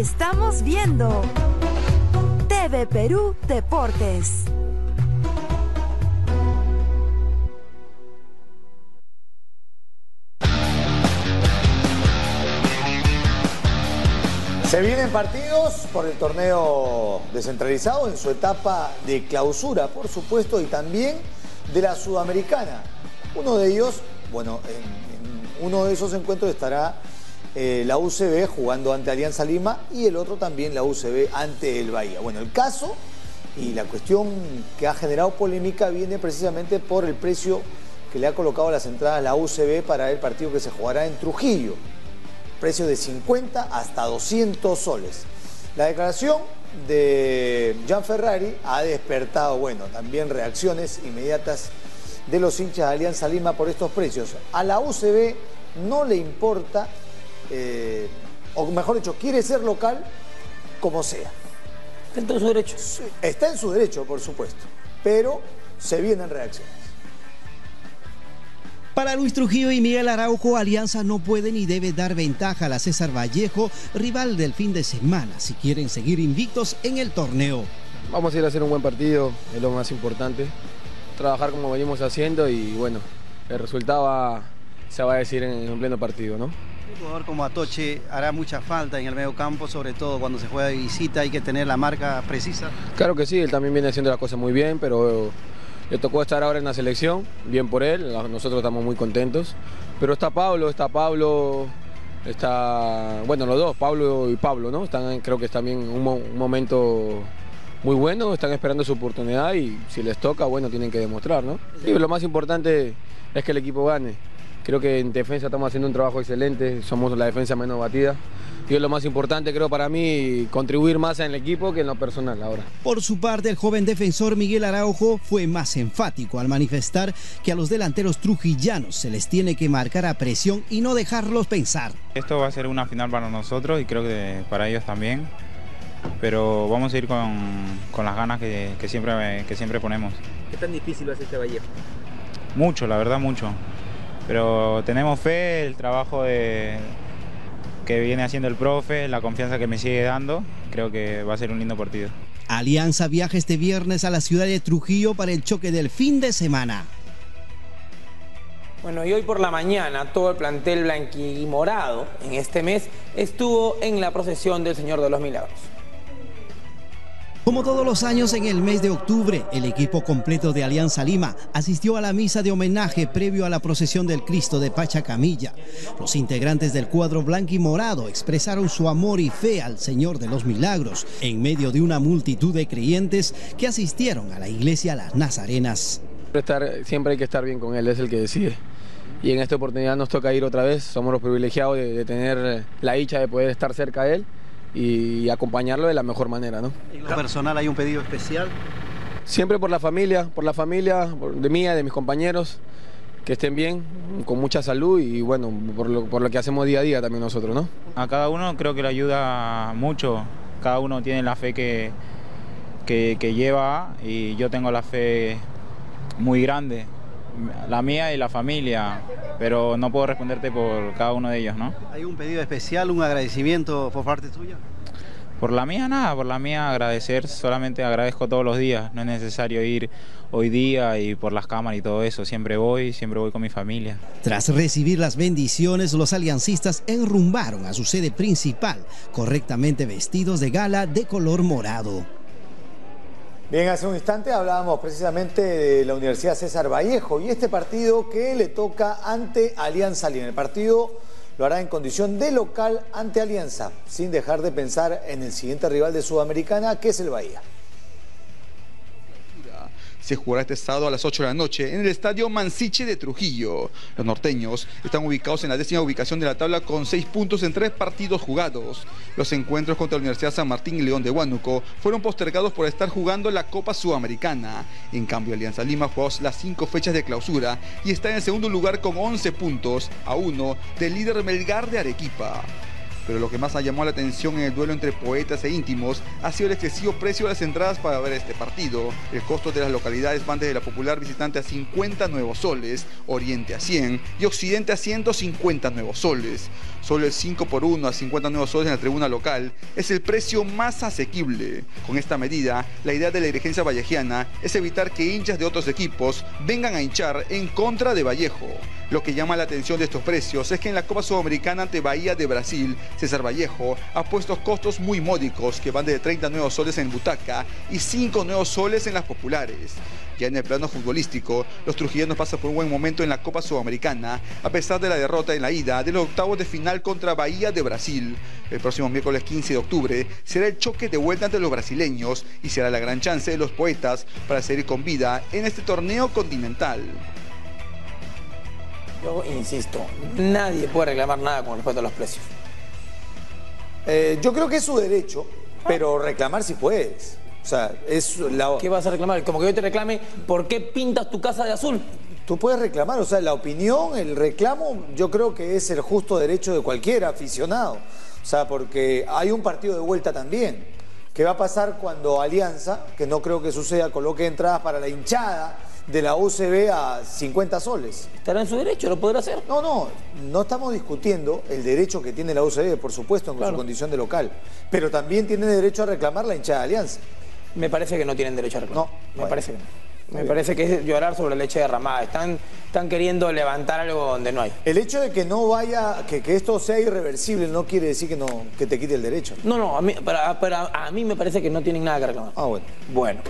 Estamos viendo TV Perú Deportes. Se vienen partidos por el torneo descentralizado en su etapa de clausura, por supuesto, y también de la Sudamericana. Uno de ellos, bueno, en, uno de esos encuentros estará eh, la UCB jugando ante Alianza Lima y el otro también la UCB ante el Bahía. Bueno, el caso y la cuestión que ha generado polémica viene precisamente por el precio que le ha colocado a las entradas la UCB para el partido que se jugará en Trujillo precio de 50 hasta 200 soles. La declaración de Gian Ferrari ha despertado, bueno, también reacciones inmediatas de los hinchas de Alianza Lima por estos precios. A la UCB no le importa, eh, o mejor dicho, quiere ser local como sea. Está en su derecho. Está en su derecho, por supuesto, pero se vienen reacciones. Para Luis Trujillo y Miguel Araujo, Alianza no puede ni debe dar ventaja a la César Vallejo, rival del fin de semana, si quieren seguir invictos en el torneo. Vamos a ir a hacer un buen partido, es lo más importante. Trabajar como venimos haciendo y bueno, el resultado se va a decir en un pleno partido, ¿no? Un jugador como Atoche hará mucha falta en el medio campo, sobre todo cuando se juega de visita, hay que tener la marca precisa. Claro que sí, él también viene haciendo las cosas muy bien, pero le tocó estar ahora en la selección, bien por él, nosotros estamos muy contentos. Pero está Pablo, está Pablo, está, bueno, los dos, Pablo y Pablo, ¿no? Están, creo que están en un, un momento muy bueno, están esperando su oportunidad y si les toca, bueno, tienen que demostrar, ¿no? Y lo más importante es que el equipo gane. Creo que en defensa estamos haciendo un trabajo excelente, somos la defensa menos batida y es lo más importante creo para mí contribuir más en el equipo que en lo personal ahora. Por su parte, el joven defensor Miguel Araujo fue más enfático al manifestar que a los delanteros trujillanos se les tiene que marcar a presión y no dejarlos pensar. Esto va a ser una final para nosotros y creo que para ellos también, pero vamos a ir con, con las ganas que, que, siempre, que siempre ponemos. ¿Qué tan difícil va a ser este Vallejo? Mucho, la verdad mucho, pero tenemos fe, el trabajo de que viene haciendo el profe, la confianza que me sigue dando, creo que va a ser un lindo partido. Alianza viaja este viernes a la ciudad de Trujillo para el choque del fin de semana. Bueno, y hoy por la mañana todo el plantel blanquimorado en este mes estuvo en la procesión del Señor de los Milagros. Como todos los años en el mes de octubre, el equipo completo de Alianza Lima asistió a la misa de homenaje previo a la procesión del Cristo de Pachacamilla. Los integrantes del cuadro blanco y morado expresaron su amor y fe al Señor de los Milagros en medio de una multitud de creyentes que asistieron a la iglesia Las Nazarenas. siempre hay que estar bien con Él, es el que decide. Y en esta oportunidad nos toca ir otra vez, somos los privilegiados de tener la dicha de poder estar cerca de Él y acompañarlo de la mejor manera. ¿no? ¿En lo personal hay un pedido especial? Siempre por la familia, por la familia de mía, de mis compañeros, que estén bien, con mucha salud y bueno, por lo, por lo que hacemos día a día también nosotros. ¿no? A cada uno creo que le ayuda mucho, cada uno tiene la fe que, que, que lleva y yo tengo la fe muy grande la mía y la familia, pero no puedo responderte por cada uno de ellos, ¿no? ¿Hay un pedido especial, un agradecimiento por parte tuya? Por la mía nada, por la mía agradecer, solamente agradezco todos los días, no es necesario ir hoy día y por las cámaras y todo eso, siempre voy, siempre voy con mi familia. Tras recibir las bendiciones, los aliancistas enrumbaron a su sede principal, correctamente vestidos de gala de color morado. Bien, hace un instante hablábamos precisamente de la Universidad César Vallejo y este partido que le toca ante Alianza Lima. El partido lo hará en condición de local ante Alianza, sin dejar de pensar en el siguiente rival de Sudamericana, que es el Bahía se jugará este sábado a las 8 de la noche en el estadio Mansiche de Trujillo. Los norteños están ubicados en la décima ubicación de la tabla con 6 puntos en 3 partidos jugados. Los encuentros contra la Universidad San Martín y León de Huánuco fueron postergados por estar jugando la Copa Sudamericana. En cambio, Alianza Lima jugó las 5 fechas de clausura y está en el segundo lugar con 11 puntos a 1 del líder Melgar de Arequipa. Pero lo que más ha llamado la atención en el duelo entre poetas e íntimos ha sido el excesivo precio de las entradas para ver este partido. El costo de las localidades van desde la popular visitante a 50 nuevos soles, Oriente a 100 y Occidente a 150 nuevos soles. Solo el 5 por 1 a 50 nuevos soles en la tribuna local es el precio más asequible. Con esta medida, la idea de la dirigencia vallejiana es evitar que hinchas de otros equipos vengan a hinchar en contra de Vallejo. Lo que llama la atención de estos precios es que en la Copa Sudamericana ante Bahía de Brasil, César Vallejo ha puesto costos muy módicos que van de 30 nuevos soles en Butaca y 5 nuevos soles en las populares. Ya en el plano futbolístico, los trujillanos pasan por un buen momento en la Copa Sudamericana, a pesar de la derrota en la ida de los octavos de final contra Bahía de Brasil. El próximo miércoles 15 de octubre será el choque de vuelta entre los brasileños y será la gran chance de los poetas para seguir con vida en este torneo continental. Yo insisto, nadie puede reclamar nada con respecto a los precios. Eh, yo creo que es su derecho, pero reclamar si puedes. O sea, es la... ¿Qué vas a reclamar? Como que yo te reclame, ¿por qué pintas tu casa de azul? Tú puedes reclamar, o sea, la opinión, el reclamo, yo creo que es el justo derecho de cualquier aficionado. O sea, porque hay un partido de vuelta también. ¿Qué va a pasar cuando Alianza, que no creo que suceda, coloque entradas para la hinchada de la UCB a 50 soles? Estará en su derecho, lo podrá hacer. No, no, no estamos discutiendo el derecho que tiene la UCB, por supuesto, en su condición de local. Pero también tiene derecho a reclamar la hinchada de Alianza. Me parece que no tienen derecho a reclamar. No, me bueno. parece que no. Me parece que es llorar sobre leche derramada. Están, están queriendo levantar algo donde no hay. El hecho de que no vaya, que, que esto sea irreversible no quiere decir que, no, que te quite el derecho. No, no, a mí, para, para- a mí me parece que no tienen nada que reclamar. Ah, bueno. Bueno.